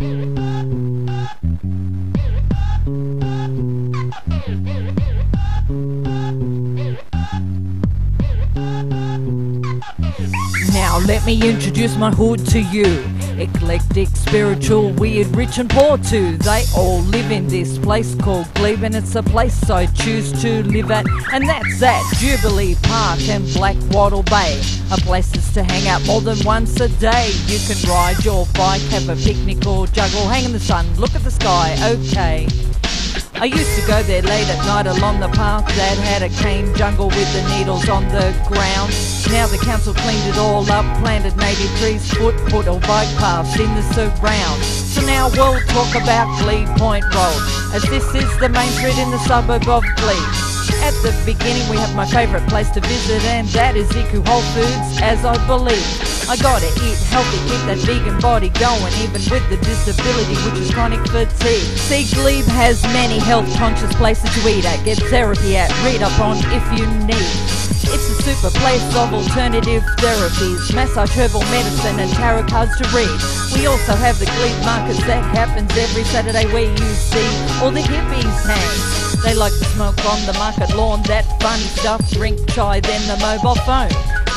Now let me introduce my hood to you. Eclectic, spiritual, weird, rich and poor too. They all live in this place called Glebe and it's a place I choose to live at. And that's at Jubilee Park and Blackwattle Bay. A places to hang out more than once a day. You can ride your bike, have a picnic or juggle, hang in the sun, look at the sky, okay. I used to go there late at night along the path that had a cane jungle with the needles on the ground. Now the council cleaned it all up, planted native trees, foot, foot or bike paths in the surround. So now we'll talk about Glebe Point Road, as this is the main street in the suburb of Glebe. At the beginning we have my favourite place to visit and that is Iku Whole Foods as I believe. I gotta eat healthy, keep that vegan body going even with the disability which is chronic fatigue. See Glebe has many health conscious places to eat at, get therapy at, read up on if you need. It's a super place of alternative therapies, massage, herbal medicine, and tarot cards to read. We also have the Glebe Markets that happens every Saturday where you see all the hippies hang. They like to smoke on the market lawn, that funny stuff, drink chai, then the mobile phone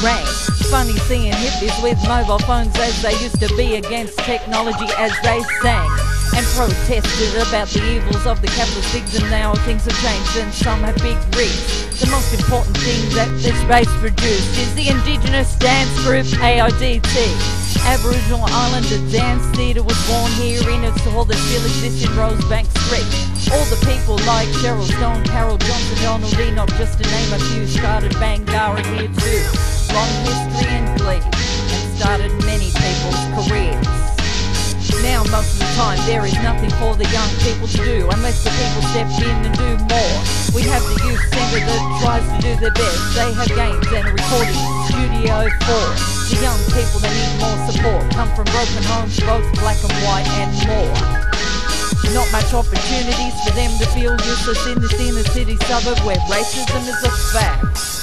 rang. Funny seeing hippies with mobile phones as they used to be against technology as they sang and protested about the evils of the capitalist and now things have changed and some have big rigs. The most important thing that this race produced is the indigenous dance group AIDT. Aboriginal Islander Dance Theatre was born here in its all that still exists in Rosebank Street. All the people like Cheryl Stone, Carol Johnson, Donald Enoch, just to name a few, started Bangarra here too. Long history and Glebe, and started many people's careers. Now most of the time there is nothing for the young people to do unless the people step in and do more. We have the youth centre that tries to do their best. They have games and a recording studio for the young people that need more support. Come from broken homes, both black and white much opportunities for them to feel useless in this inner city suburb where racism is a fact.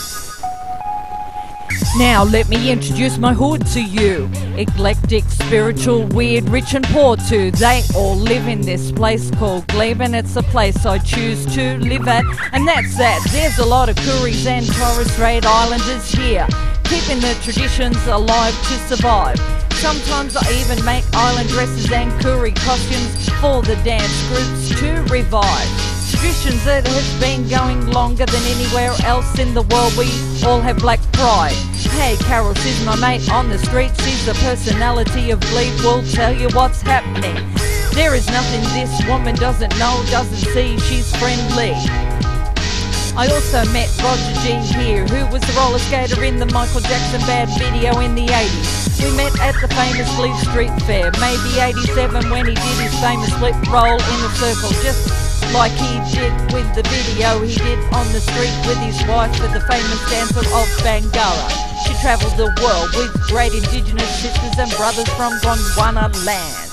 Now let me introduce my hood to you. Eclectic, spiritual, weird, rich and poor too. They all live in this place called Glebe it's a place I choose to live at. And that's that. There's a lot of Kooris and Torres Strait Islanders here. Keeping the traditions alive to survive. Sometimes I even make island dresses and Koori costumes for the dance groups to revive traditions that have been going longer than anywhere else in the world. We all have black pride. Hey, Carol, she's my mate on the street. She's the personality of Glebe. We'll tell you what's happening. There is nothing this woman doesn't know, doesn't see. She's friendly. I also met Roger G here, who was the roller skater in the Michael Jackson Bad video in the 80s. We met at the famous Glebe Street Fair, maybe 87 when he did his famous flip roll in a circle, just like he did with the video he did on the street with his wife for the famous dancer of Bangarra. She travelled the world with great indigenous sisters and brothers from Gondwana land.